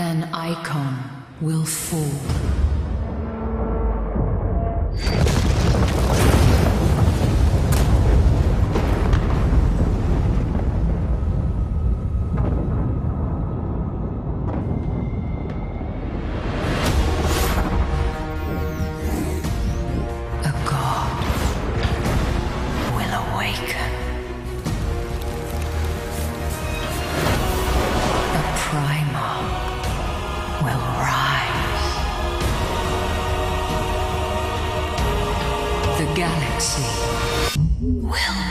An icon will fall. The galaxy. Will